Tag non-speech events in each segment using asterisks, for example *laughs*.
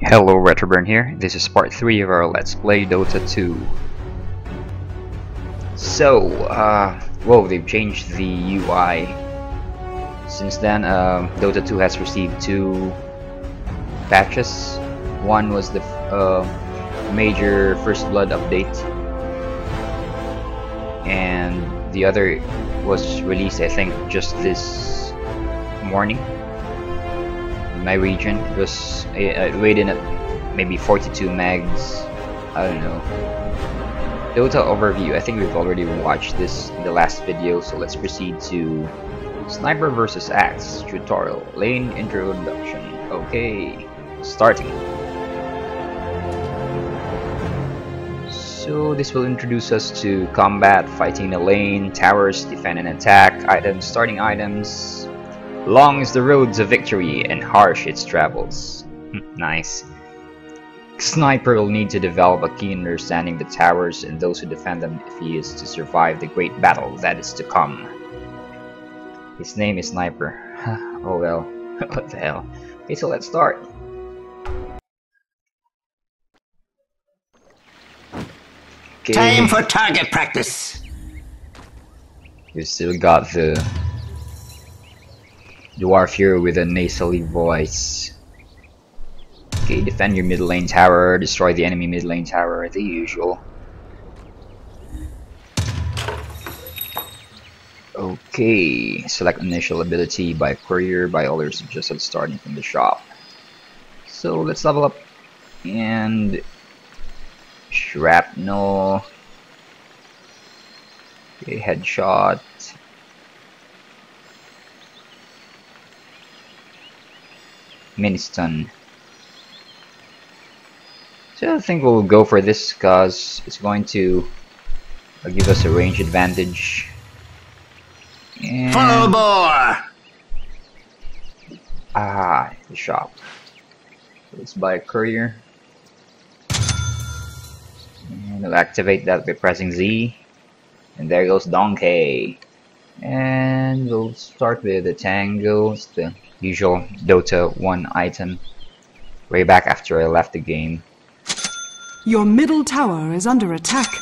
Hello Retroburn here, this is part 3 of our Let's Play Dota 2. So, uh, whoa, they've changed the UI. Since then, uh, Dota 2 has received two patches. One was the uh, major First Blood update, and the other was released, I think, just this morning in my region. It was it, weighed in at maybe 42 megs. I don't know. Dota overview. I think we've already watched this in the last video, so let's proceed to Sniper vs Axe tutorial lane introduction. Okay, starting. So this will introduce us to combat, fighting the lane, towers, defend and attack, items, starting items. Long is the road to victory and harsh its travels. Hmm, nice. Sniper will need to develop a keen understanding of the towers and those who defend them if he is to survive the great battle that is to come. His name is Sniper. *laughs* oh well, *laughs* what the hell. Okay, so let's start. Okay. Time for target practice. You still got the dwarf here with a nasally voice. Okay, defend your mid lane tower, destroy the enemy mid lane tower, the usual. Okay, select initial ability buy courier buy others suggested starting from the shop. So let's level up and shrapnel. Okay, headshot. Mini stun. So I think we'll go for this because it's going to uh, give us a range advantage. And Full bore. ah, the shop. Let's buy a courier. And we'll activate that by pressing Z. And there goes Donkey. And we'll start with the Tango. It's the usual Dota 1 item. Way back after I left the game. Your middle tower is under attack.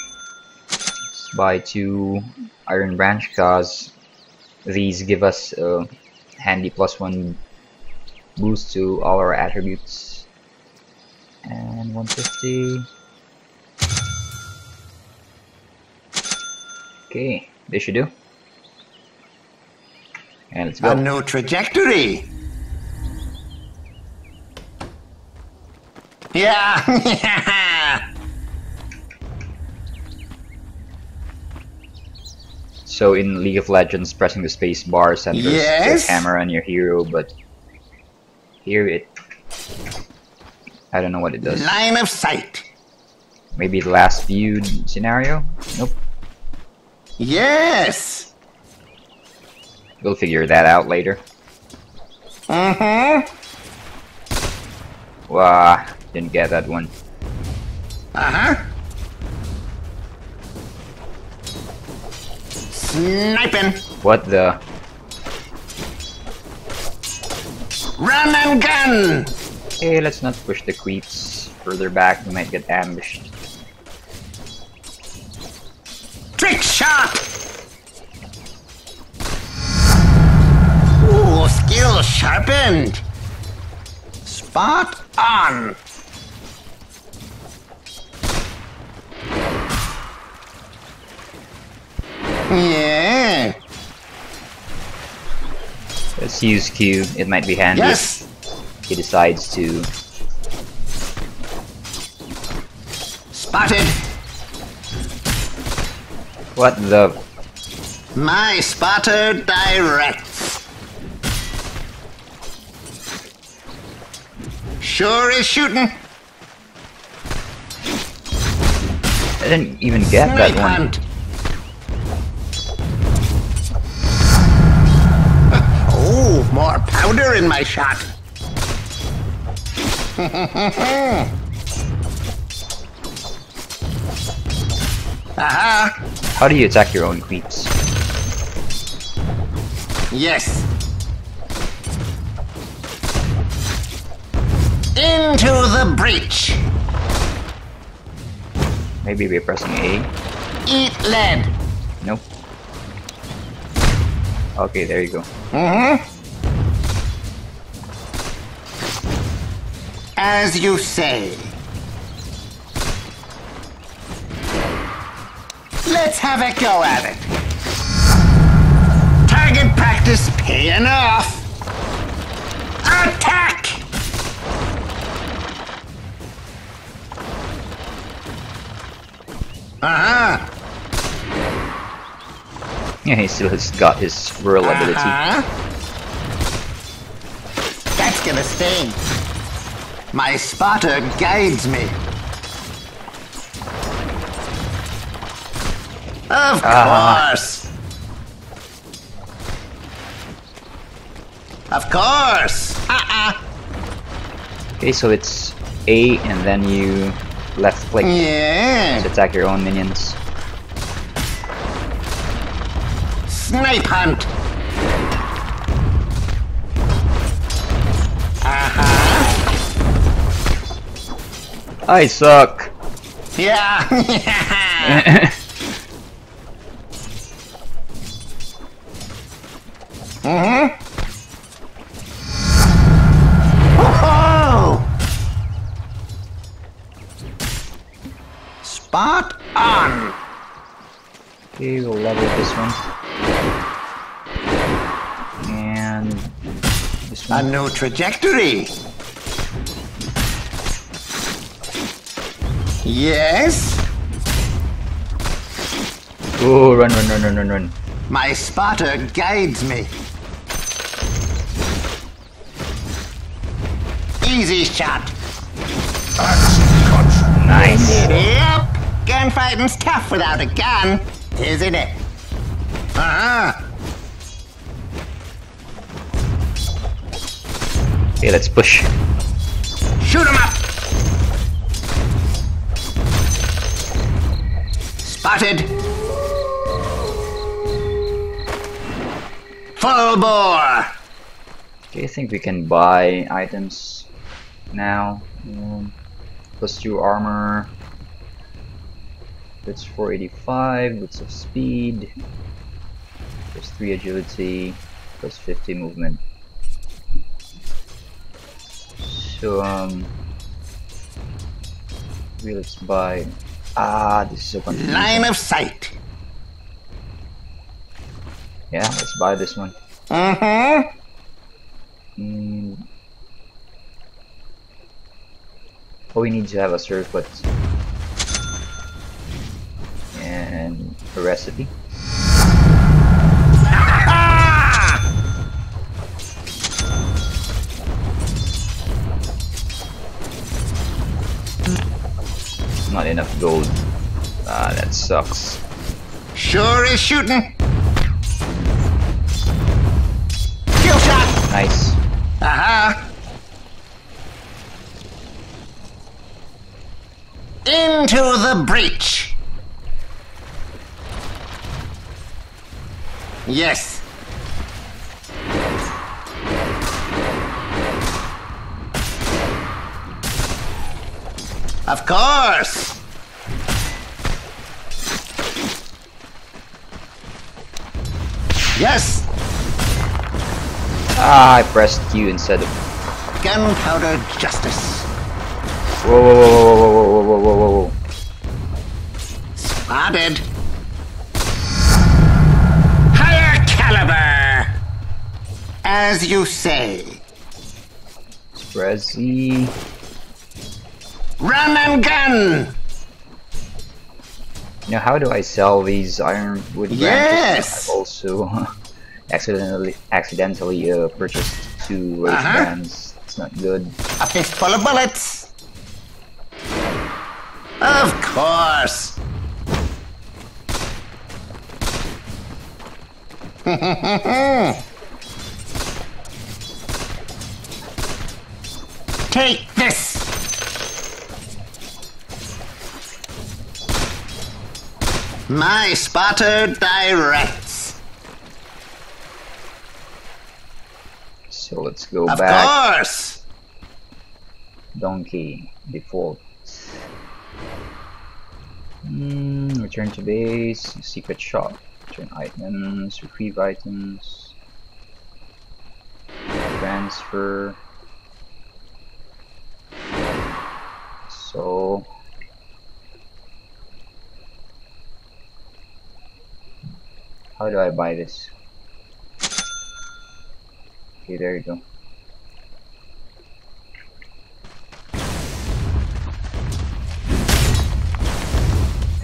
Let's buy two Iron Branch cars. these give us a handy plus one boost to all our attributes. And 150. Okay, this should do. And let's go. A new trajectory. Yeah. *laughs* So in League of Legends, pressing the space bar centers Yes? the camera on your hero, but here it... I don't know what it does. Line of sight. Maybe the last viewed scenario? Nope. Yes. We'll figure that out later. Mm-hmm. Wow, didn't get that one. Uh-huh. Sniping. What the? Run and gun. Hey, let's not push the creeps further back. We might get ambushed. Trick shot. Ooh, skill sharpened. Spot on. Yeah. Let's use Q. It might be handy Yes. if he decides to. Spotted. What the? My spotter directs. Sure is shooting. I didn't even get that Snipe one. hunt. Oh, more powder in my shot. *laughs* Aha! How do you attack your own creeps? Yes. Into the breach. Maybe we're pressing A. Eat lead. Nope. Okay, there you go. Mm-hmm. As you say. Let's have a go at it. Target practice paying off. Attack! Uh-huh. Yeah, he still has got his whirl ability. Uh-huh. That's gonna sting. My spotter guides me. Of Ah. course. Of course. Uh-uh. Okay, so it's A and then you left click Yeah. to attack your own minions. Snipe hunt. Uh-huh. I suck! Yeah. *laughs* *laughs* mm-hmm. One. And this A new trajectory. Yes, Oh, run, run, run, run, run, run. my spotter guides me. Easy shot. Nice! Yep, gunfighting's tough without a gun, isn't it? Uh-huh. Okay, let's push. Shoot him up! Spotted! Full bore! Okay, I think we can buy items now. Um, plus 2 armor. That's 485, boots of speed. Plus 3 agility. Plus 50 movement. So, um. we let's buy. Ah, this is so confusing. Line of sight. Yeah, let's buy this one. Uh huh. Mm. Oh, we need to have a circlet and a recipe. Enough gold. Ah, that sucks. Sure is shooting. Kill shot. Nice. Uh-huh. Into the breach. Yes. Of course. Yes. Ah, I pressed Q instead of. Gunpowder justice. Whoa, whoa, whoa, whoa, whoa, whoa, whoa, whoa, whoa. Spotted. Higher caliber. As you say. E. Run and gun. Now, how do I sell these ironwood branches? Yes! I've also *laughs* accidentally accidentally uh, purchased two rose Uh-huh. brands. It's not good. A fistful of bullets. Of course. *laughs* Take this. My spotter directs. So let's go Of back. Of course. Donkey default. Mm, return to base, secret shop, return items, retrieve items, transfer. So how do I buy this? Okay, there you go.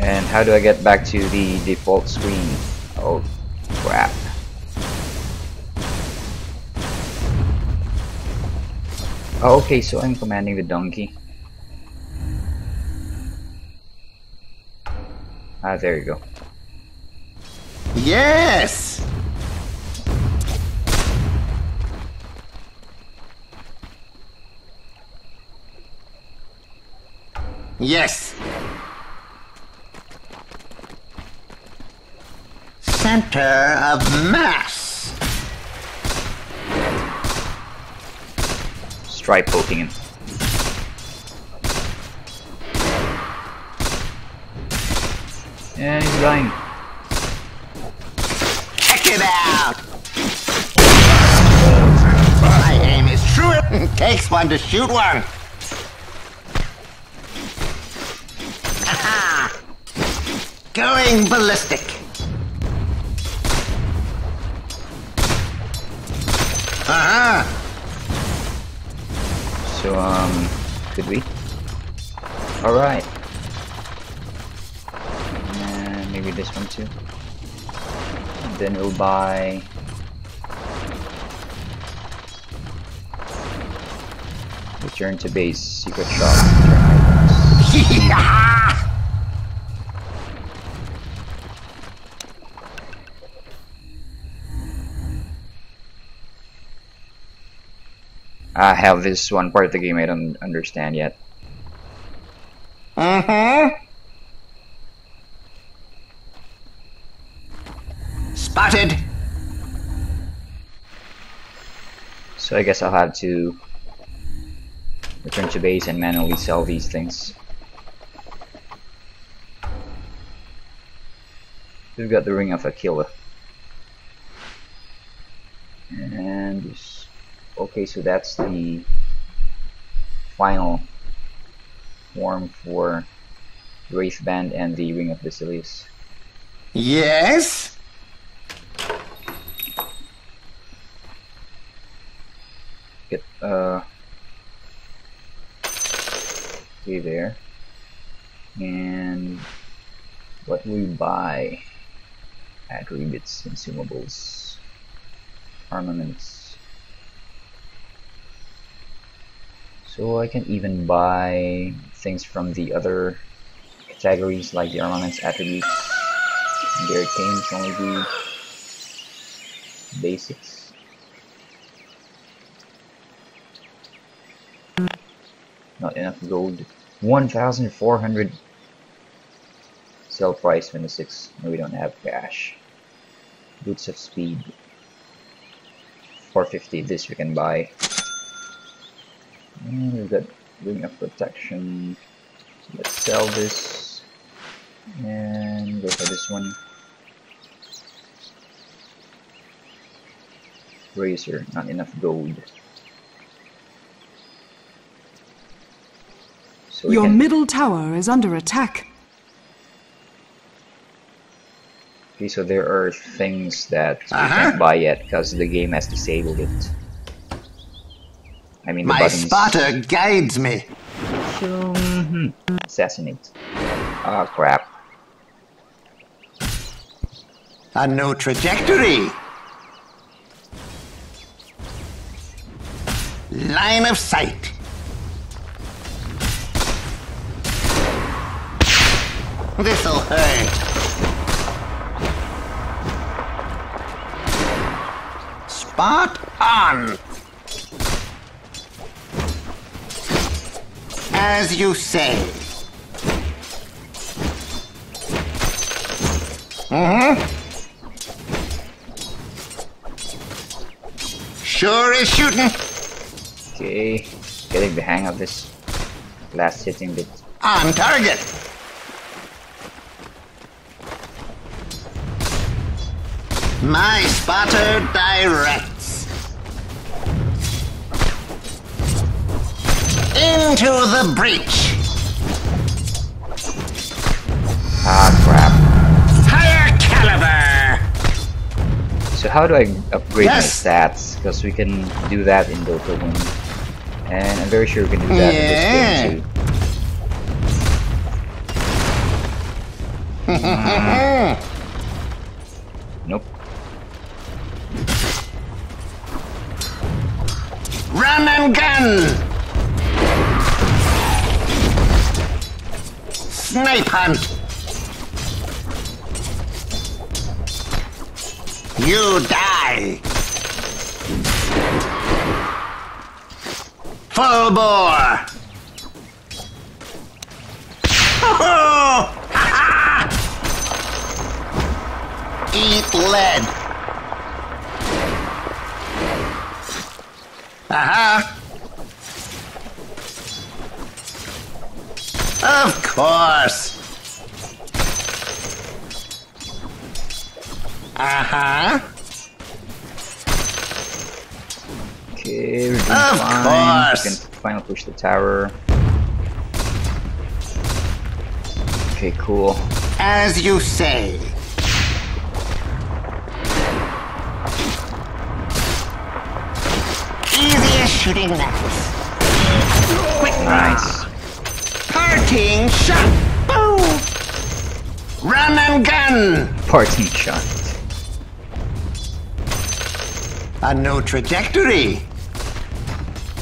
And how do I get back to the default screen? Oh, crap. Oh, okay, so I'm commanding the donkey. Ah, there you go. Yes! Yes! Center of mass! Stripe poking him. And he's dying. My aim is true. It takes one to shoot one. Aha! Going ballistic. Uh-huh. So, um, could we? Alright. And maybe this one too. Then we'll buy... Return to base, secret shop. I *laughs* have this one part of the game I don't understand yet. Uh-huh. So I guess I'll have to return to base and manually sell these things. We've got the Ring of Aquila. And this, okay, so that's the final form for Wraith Band and the Ring of Basilius. Yes? Uh okay there. And what we buy attributes, consumables, armaments. So I can even buy things from the other categories like the armaments attributes. The arcanes only do basics. Not enough gold. 1,400 sell price 26. No, we don't have cash. Boots of speed. 450. This we can buy. And we've got ring of protection. So let's sell this. And go for this one. Razor, not enough gold. So Your can- middle tower is under attack. Okay, so there are things that we Uh-huh. can't buy yet because the game has disabled it. I mean, the My buttons. spotter guides me. Mhm. Assassinate. Oh crap. A new trajectory. Line of sight. This'll hurt. Spot on. As you say. Mm-hmm. Sure is shooting. Okay, getting the hang of this. last hitting bit. On target. My spotter directs. Into the breach. Ah crap. Higher caliber. So how do I upgrade Yes. my stats? Because we can do that in Dota 1. And I'm very sure we can do that in this game too. *laughs* Run and gun. Snipe hunt. You die. Full bore. *laughs* Eat lead. Uh-huh. Of course. Uh-huh. Okay, Of fine. course. We can finally push the tower. Okay, cool. As you say. Shooting knives. Quick Nice. Parting shot. Boom. Run and gun. Parting shot. A no trajectory.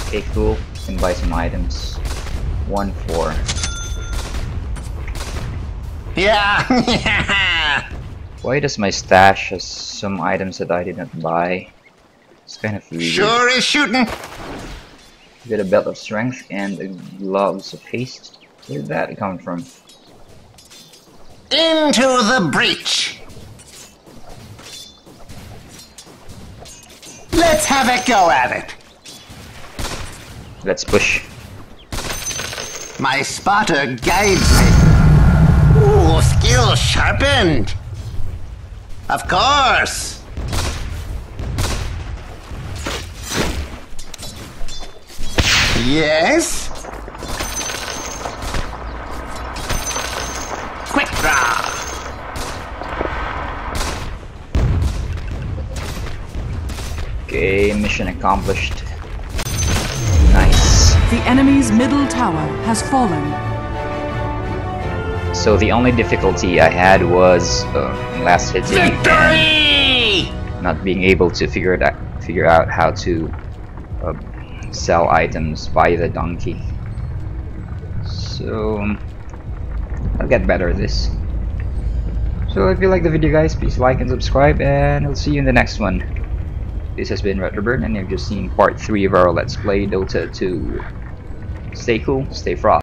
Okay, cool. Can buy some items. One four. *laughs* Yeah. Why does my stash has some items that I didn't buy? It's kind of weird. sure is shooting. Get a belt of strength and a gloves of haste. Where did that come from? Into the breach. Let's have a go at it. Let's push. My spotter guides me. Ooh, skill sharpened. Of course. Yes. Quick draw. Okay, mission accomplished. Nice. The enemy's middle tower has fallen. So the only difficulty I had was uh, last hit and Victory! not being able to figure it out, figure out how to uh, sell items by the donkey. So I'll get better at this. So if you like the video guys, please like and subscribe and I'll see you in the next one. This has been Retroburn and you've just seen part 3 of our Let's Play Dota 2. Stay cool, stay frog.